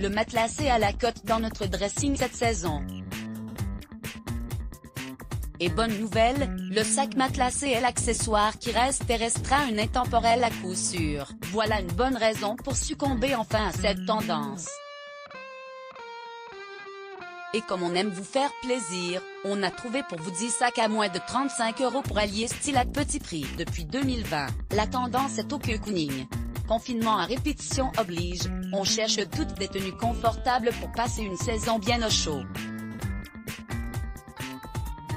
le matelassé à la cote dans notre dressing cette saison. Et bonne nouvelle, le sac matelassé est l'accessoire qui reste et restera un intemporel à coup sûr. Voilà une bonne raison pour succomber enfin à cette tendance. Et comme on aime vous faire plaisir, on a trouvé pour vous 10 sacs à moins de 35 euros pour allier style à petit prix. Depuis 2020, la tendance est au cocooning. Confinement à répétition oblige, on cherche toutes des tenues confortables pour passer une saison bien au chaud.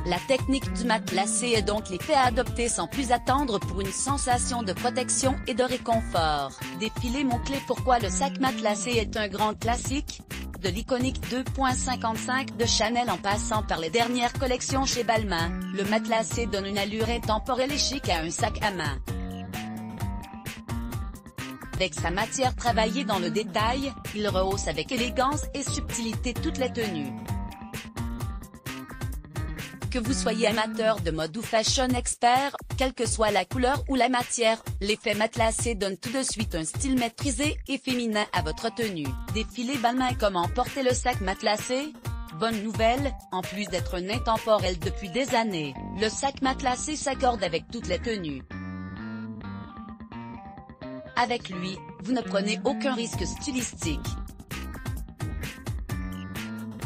La technique du matelassé est donc l'effet à adopter sans plus attendre pour une sensation de protection et de réconfort. Défilez mon clé pourquoi le sac matelassé est un grand classique de l'iconique 2.55 de Chanel en passant par les dernières collections chez Balmain, le matelassé donne une allure intemporelle et chic à un sac à main. Avec sa matière travaillée dans le détail, il rehausse avec élégance et subtilité toutes les tenues. Que vous soyez amateur de mode ou fashion expert, quelle que soit la couleur ou la matière, l'effet matelassé donne tout de suite un style maîtrisé et féminin à votre tenue. Défilé Balmain Comment porter le sac matelassé Bonne nouvelle, en plus d'être un intemporel depuis des années, le sac matelassé s'accorde avec toutes les tenues. Avec lui, vous ne prenez aucun risque stylistique.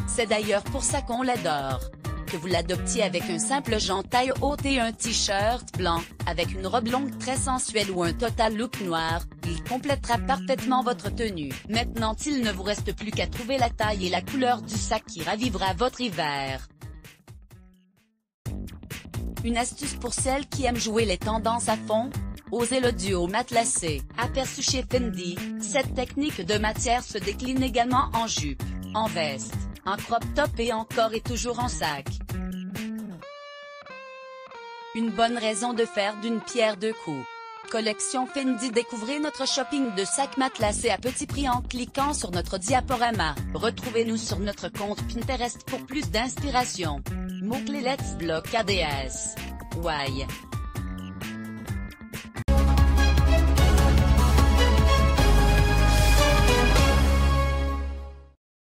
C'est d'ailleurs pour ça qu'on l'adore que vous l'adoptiez avec un simple taille haute et un t-shirt blanc, avec une robe longue très sensuelle ou un total look noir, il complétera parfaitement votre tenue. Maintenant il ne vous reste plus qu'à trouver la taille et la couleur du sac qui ravivera votre hiver. Une astuce pour celles qui aiment jouer les tendances à fond Osez le duo matelassé. Aperçu chez Fendi, cette technique de matière se décline également en jupe, en veste, en crop top et encore et toujours en sac. Une bonne raison de faire d'une pierre deux coups. Collection Fendi Découvrez notre shopping de sacs matelassés à petit prix en cliquant sur notre diaporama. Retrouvez-nous sur notre compte Pinterest pour plus d'inspiration. Mots-clés Let's Block ADS. Why?